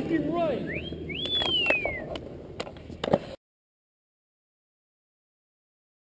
fucking right.